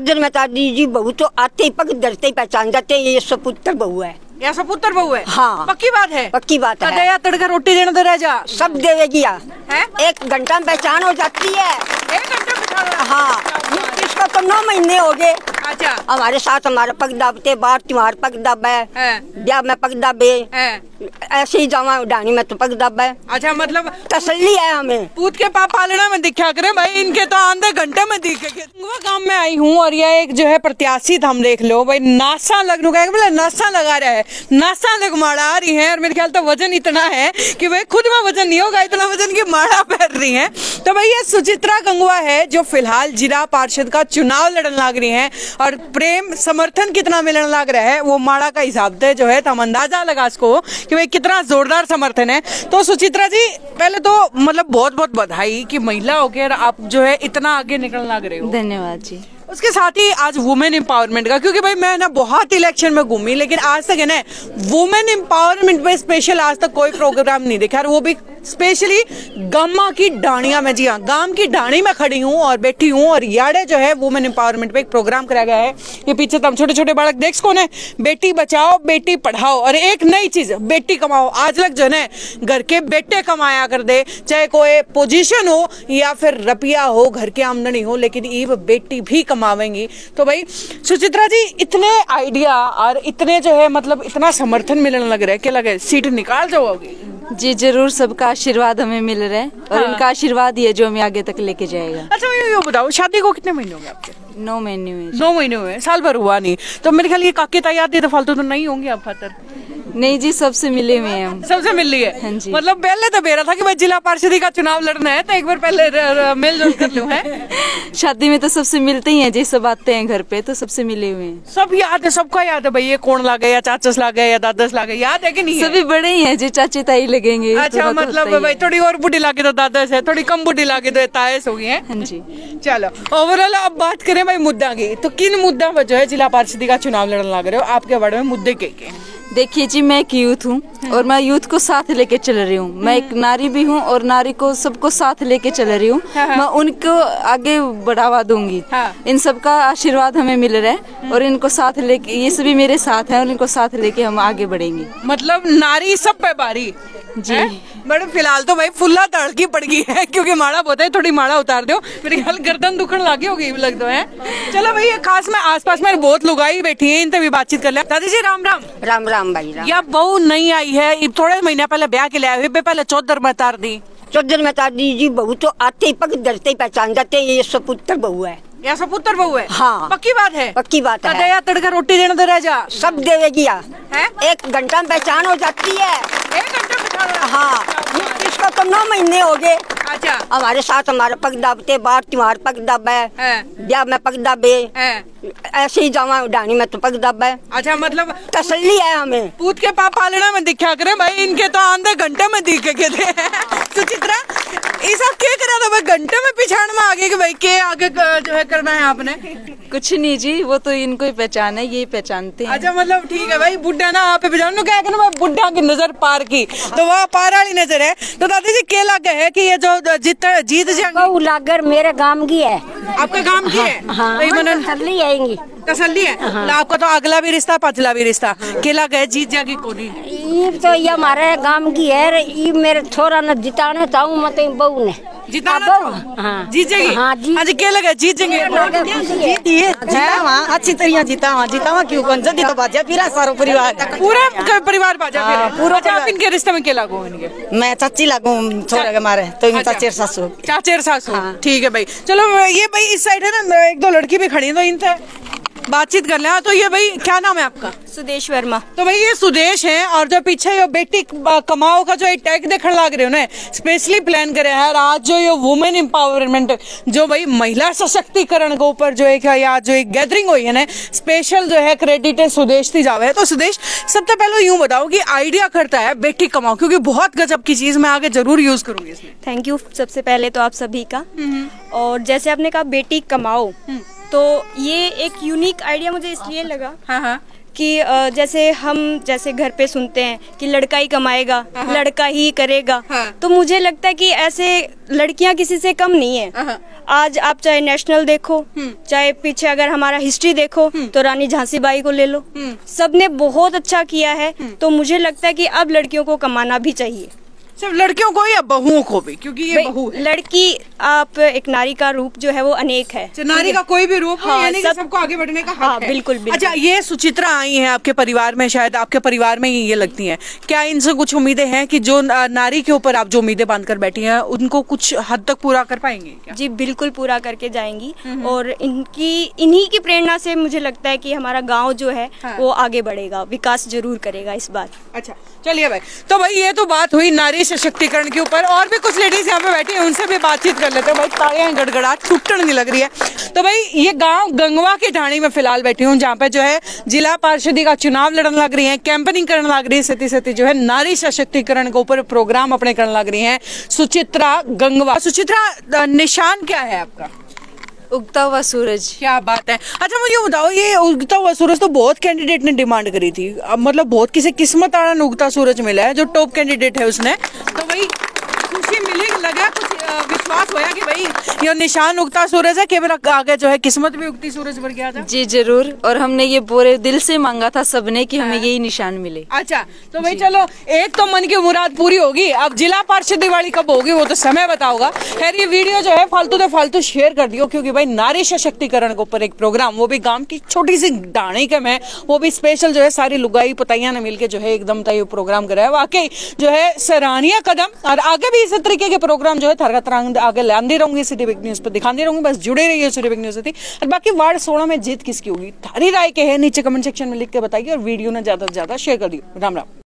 चौधर में दादी जी बहू तो आते ही पग डरते ही पहचान जाते हैं ये सपुत्र बहू है। या सपुत्र बहू है? हाँ। पक्की बात है? पक्की बात है। दया तड़का रोटी देना तो रह जा। सब देवेगी है? एक घंटा में पहचान हो जाती है। एक घंटा हाँ? इसका तो नौ महीने हो गए। अच्छा। हमारे साथ हमारा पग दाबते बाहर त्योहार पग दाबे है। ब्याह में पग दबे ऐसे ही जावा उडानी में तो पग दाबे अच्छा मतलब तसल्ली है हमें। पूत के पाप पालना में दिखा करे भाई इनके तो आंधे घंटे में दिखे वो गाँव में आई हूँ और यह एक जो है प्रत्याशी था हम देख लो। भाई नासा लग का बोले नासा लगा रहा है। नासा लग माड़ा आ रही है और मेरे ख्याल तो वज़न इतना है कि भाई खुद में वज़न नहीं होगा इतना वज़न की माड़ा पहन रही है। तो भाई ये सुचित्रा गंगवा है जो फ़िलहाल जिला पार्षद का चुनाव लड़न लग रही है और प्रेम समर्थन कितना मिलने लग रहा है वो माड़ा का हिसाब से जो है तो हम अंदाज़ा लगा इसको कि भाई कितना जोरदार समर्थन है। तो सुचित्रा जी पहले तो मतलब बहुत बहुत बधाई कि महिला होकर आप जो है इतना आगे निकलने लग रहे हो। धन्यवाद जी। उसके साथ ही आज वुमेन एम्पावरमेंट का क्योंकि भाई मैं ना बहुत इलेक्शन में घूमी लेकिन आज तक है ना वुमेन एम्पावरमेंट पे स्पेशल आज तक कोई प्रोग्राम नहीं देखा और वो भी स्पेशली गामा की डाणिया में जी हाँ गाँव की डाणी में खड़ी हूँ और बैठी हूँ और याडे जो है वुमेन एम्पावरमेंट पे एक प्रोग्राम कराया गया है। ये पीछे तुम छोटे छोटे बालक, देख कौन है? बेटी बचाओ, बेटी पढ़ाओ और एक नई चीज़, बेटी कमाओ। आज लग जो है ना, घर के बेटे कमाया कर दे, चाहे कोई पोजिशन हो या फिर रुपया हो, घर की आमदनी हो, लेकिन ईव बेटी भी कमावेंगी। तो भाई, सुचित्रा जी, इतने आइडिया और इतने जो है मतलब इतना समर्थन मिलने लग रहा है क्या लगे, सीट निकाल जाओगी? जी ज़रूर सबका आशीर्वाद हमें मिल रहा है और हाँ। इनका आशीर्वाद ही है जो हमें आगे तक लेके जाएगा। अच्छा ये ये बताओ शादी को कितने महीने हो गए आपके? नौ महीने में नौ महीने हुए साल भर हुआ नहीं। तो मेरे ख्याल ये काके तैयार थे तो फालतू तो नहीं होंगे आप खातर नहीं जी सबसे मिले हुए हैं हम। सबसे मिल रही है हाँ जी। मतलब पहले तो बेरा था कि भाई जिला पार्षदी का चुनाव लड़ना है तो एक बार पहले मेल जोल कर लूँ है? शादी में तो सबसे मिलते ही हैं जी सब आते हैं घर पे तो सबसे मिले हुए हैं। सब याद है सबका याद है भाई ये कौन ला गया चाचस ला गया या दादस ला गया याद है कि नहीं सभी बड़े ही हैं जी चाची ताई लगेंगे अच्छा मतलब भाई थोड़ी और बुढ़ी लागे तो दादस है थोड़ी कम बुढ़ी लागे तो तायस हो गई है। हाँ जी। चलो ओवरऑल अब बात करें भाई मुद्दा की तो किन मुद्दा पर जो है जिला पार्षदी का चुनाव लड़ने लग रहे हो? आपके वार्ड में मुद्दे के के हैं? देखिए जी मैं एक यूथ हूँ और मैं यूथ को साथ लेके चल रही हूँ। मैं एक नारी भी हूँ और नारी को सबको साथ लेके चल रही हूँ। हाँ, हाँ। मैं उनको आगे बढ़ावा दूँगी। हाँ। इन सबका आशीर्वाद हमें मिल रहा है और इनको साथ लेके ये सभी मेरे साथ हैं और इनको साथ लेके हम आगे बढ़ेंगे। मतलब नारी सब पे बारी। जी। बट फ़िलहाल तो भाई फुल्ला तड़की पड़ गई है क्योंकि माड़ा बोता है थोड़ी माड़ा उतार दो मेरे ख्याल गर्दन दुखन लागे होगी लग दो है। चलो भाई ये खास में आसपास में बहुत लोग आई बैठी है इनसे भी बातचीत कर ले। दादी जी राम राम। राम राम भाई राम। या बहू नहीं आई है थोड़े महीने पहले ब्याह के लिए आए पहले चौधर में तार दी। चौधर में उतार दी जी बहू तो आते ही पग डरते ही पहचान जाते हैं ये सपुत्र बहू है। या सपुत्र बहू है? हाँ। पक्की बात है? पक्की बात है। तड़का रोटी देना तो रह जा। सब देवेगी है? एक घंटा में पहचान हो जाती है। है। इसको तो नौ महीने हो गए। अच्छा। हमारे साथ हमारे पग बार तुम्हारे पगदा पग दाबे। है। ब्याह में पग दाबे ऐसे ही जावा उडानी में तो पग दाबे अच्छा मतलब तसल्ली है हमें। पूत के पाप पालना में दिखा करे भाई इनके तो आंधे घंटे में दिखे के थे। सुचित्रा ये सब क्या करा था भाई? घंटे में पिछाड़ में आगे के भाई के आगे जो है करना है आपने? कुछ नहीं जी वो तो इनको ही पहचान है यही पहचानते हैं। अच्छा मतलब ठीक है भाई बुढ़ा ना आप पिछाड़ नु क्या करना भाई बुढ़ा की नज़र पार की तो वह पार वाली नज़र है। तो दादी जी क्या लगे है कि ये जो जीत जीत जाएँगे। लागर मेरे गाँव की है। आपके काम की है। तो ये तसल्ली आएँगी। तसल्ली है? तो आपका तो अगला भी रिश्ता पतला भी रिश्ता। केला गए जीत जाएगी कोनी? ये तो ये हमारे गाँव की है ये मेरे छोरा ने जिताने चाहूँ मतलब बहू ने। जिताना हाँ, तो? हाँ। जीत जाएगी हाँ, जीत- हाँ जी क्या लगे जीत जीता। वहाँ अच्छी तरह जीता वहाँ जीता वहाँ क्यों कौन जल्दी तो बाजा। फिर सारो परिवार। पूरा परिवार बाजा। हाँ, पूरा अच्छा। इनके रिश्ते में क्या लागू इनके मैं चाची लागू छोरे के मारे। तो अच्छा। सासू। चाचेर सासू। ठीक है भाई। चलो ये भाई इस साइड है ना एक दो लड़की भी खड़ी है तो इनसे बातचीत कर लें। तो ये भाई क्या नाम है आपका? सुदेश वर्मा। तो भाई ये सुदेश हैं और जो पीछे ये बेटी कमाओ का जो एक टैग देखने लग रहे हो ना स्पेशली प्लान करे हैं। आज जो ये वुमेन एम्पावरमेंट जो भाई महिला सशक्तिकरण के ऊपर जो एक या जो एक गैदरिंग हुई है ना स्पेशल जो है क्रेडिट है सुदेश थी जावे। तो सुदेश सबसे पहले यूँ बताओ कि आइडिया करता है बेटी कमाओ क्योंकि बहुत गजब की चीज़ मैं आगे ज़रूर यूज़ करूँगी इसमें। थैंक यू सबसे पहले तो आप सभी का। और जैसे आपने कहा बेटी कमाओ तो ये एक यूनिक आइडिया मुझे इसलिए लगा हाँ हाँ। कि जैसे हम जैसे घर पे सुनते हैं कि लड़का ही कमाएगा लड़का ही करेगा हाँ। तो मुझे लगता है कि ऐसे लड़कियाँ किसी से कम नहीं है। आज आप चाहे नेशनल देखो चाहे पीछे अगर हमारा हिस्ट्री देखो तो रानी झांसी बाई को ले लो। सबने बहुत अच्छा किया है तो मुझे लगता है कि अब लड़कियों को कमाना भी चाहिए। सिर्फ़ लड़कियों को या बहुओं को भी? क्योंकि ये बहू है। लड़की आप एक नारी का रूप जो है वो अनेक है। अच्छा, नारी का कोई भी रूप हाँ, यानी सब- सबको आगे बढ़ने का हक हाँ, है। बिल्कुल, बिल्कुल। अच्छा ये सुचित्रा आई हैं आपके परिवार में शायद आपके परिवार में ही ये लगती हैं। क्या इनसे कुछ उम्मीदें हैं कि जो नारी के ऊपर आप जो उम्मीदें बाँध कर बैठी हैं उनको कुछ हद तक पूरा कर पाएँगे क्या? जी बिल्कुल पूरा करके जाएँगी। और इनकी इन्हीं की प्रेरणा से मुझे लगता है की हमारा गाँव जो है हाँ। वो आगे बढ़ेगा विकास ज़रूर करेगा इस बार। अच्छा चलिए भाई। तो भाई ये तो बात हुई नारी सशक्तिकरण के ऊपर। और भी कुछ लेडीज़ यहाँ पे बैठी हैं, उनसे भी बातचीत कर लेते हैं। भाई, तालियाँ गड़गड़ाहट टूटने नहीं लग रही है। तो भाई, ये गाँव गंगवा की ढाणी में फ़िलहाल बैठी हूँ, जहाँ पे जो है जिला पार्षदी का चुनाव लड़न लग रही है कैंपेनिंग करने लग रही है सती सती जो है। नारी सशक्तिकरण के ऊपर प्रोग्राम अपने करने लग रही है। सुचित्रा गंगवा। सुचित्रा, निशान क्या है आपका? उगता हुआ सूरज। क्या बात है। अच्छा मुझे बताओ, ये उगता हुआ सूरज तो बहुत कैंडिडेट ने डिमांड करी थी। अब मतलब बहुत किसी किस्मत आड़ा उगता सूरज मिला है, जो टॉप कैंडिडेट है उसने। तो वही खुशी मिली, लगा कुछ होया कि भाई ये निशान उगता सूरज है कि मेरा आगे जो है किस्मत भी उगती सूरज बन गया था? जी ज़रूर। और हमने ये पूरे दिल से मांगा था सबने कि हमें यही निशान मिले। अच्छा तो भाई चलो एक तो मन की मुराद पूरी होगी। अब जिला पार्षद दिवाली कब होगी वो तो समय बताओगा। खैर ये वीडियो जो है फालतू तो फालतू शेयर कर दियो क्योंकि भाई नारी सशक्तिकरण के ऊपर एक प्रोग्राम वो भी गाँव की छोटी सी डाणी के में वो भी स्पेशल जो है सारी लुगाई पताइया ने मिलके जो है एकदम तय प्रोग्राम कराया। वाकई जो है सराहनीय कदम और आगे भी इसी तरीके के प्रोग्राम जो है थरगत रंग आगे लांदी रहूँगी सिटी बिग न्यूज़ पर दिखाती रहूँगी, बस जुड़े रहिए सिटी बिग न्यूज़ से और बाकी वार्ड सोलह में जीत किसकी होगी? थारी राय के है, नीचे कमेंट सेक्शन में लिख के बताइए और वीडियो ने ज़्यादा से ज़्यादा शेयर कर दियो। राम राम।